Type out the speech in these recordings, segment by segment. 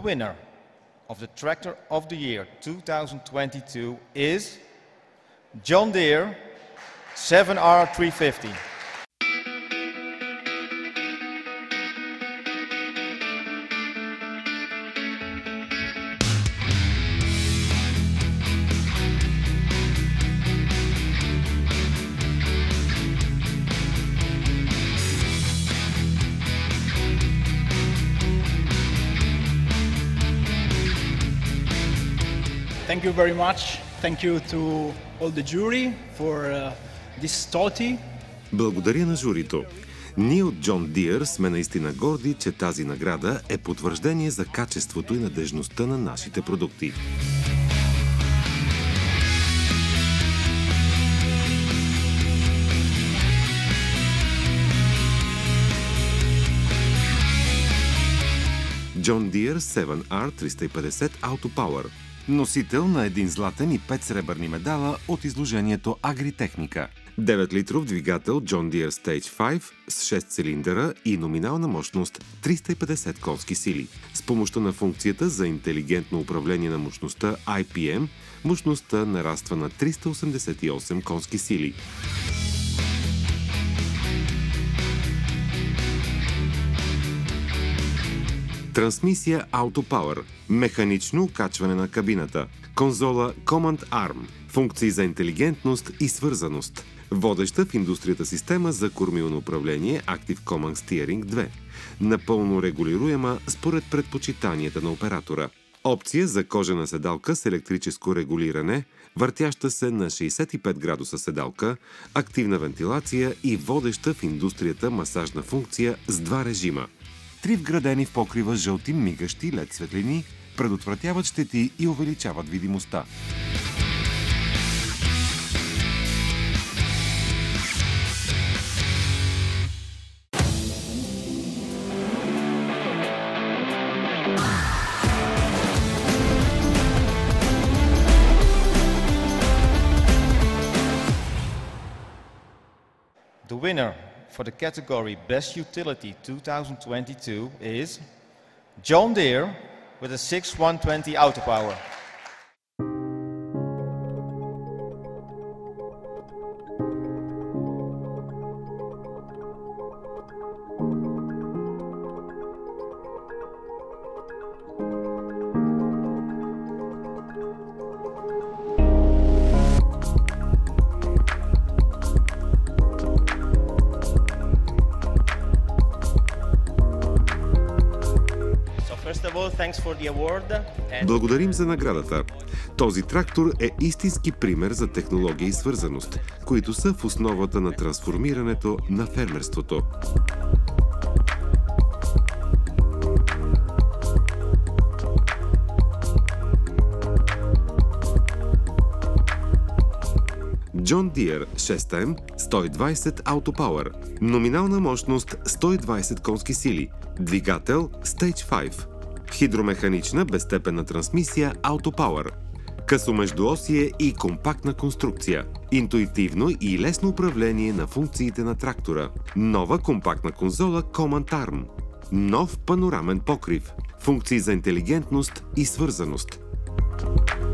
The winner of the Tractor of the Year 2022 is John Deere 7R350. Thank you very much. Thank you to all the jury for uh, this TOTI. Благодаря на журито. Ние от Джон Диър сме наистина горди, че тази награда е потвърждение за качеството и надежността на нашите продукти. John Deere 7R 350 Auto Power – носител на един златен и пет сребърни медала от изложението Агритехника. 9-литров двигател John Deere Stage 5 с 6 цилиндъра и номинална мощност 350 конски сили. С помощта на функцията за интелигентно управление на мощността IPM, мощността нараства на 388 конски сили. Трансмисия AutoPower, механично качване на кабината, конзола Command Arm, функции за интелигентност и свързаност, водеща в индустрията система за кормилно управление Active Command Steering 2, напълно регулируема според предпочитанията на оператора. Опция за кожена седалка с електрическо регулиране, въртяща се на 65 градуса седалка, активна вентилация и водеща в индустрията масажна функция с два режима – Три вградени в покрива жълти мигащи лед светлини предотвратяват щети и увеличават видимостта. The winner for the category Best Utility 2022 is John Deere with a 6120 auto power. Благодарим за наградата. Този трактор е истински пример за технология и свързаност, които са в основата на трансформирането на фермерството. John Deere 6M 120 AutoPower. Номинална мощност 120 конски сили. Двигател Stage 5 хидромеханична безстепенна трансмисия AutoPower, късомеждуосие и компактна конструкция, интуитивно и лесно управление на функциите на трактора, нова компактна конзола Command Arm, нов панорамен покрив, функции за интелигентност и свързаност –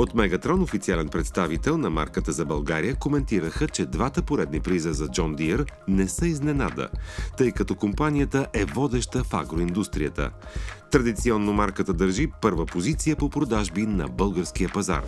От Мегатрон, официален представител на марката за България, коментираха, че двата поредни приза за Джон Диер не са изненада, тъй като компанията е водеща в агроиндустрията. Традиционно марката държи първа позиция по продажби на българския пазар.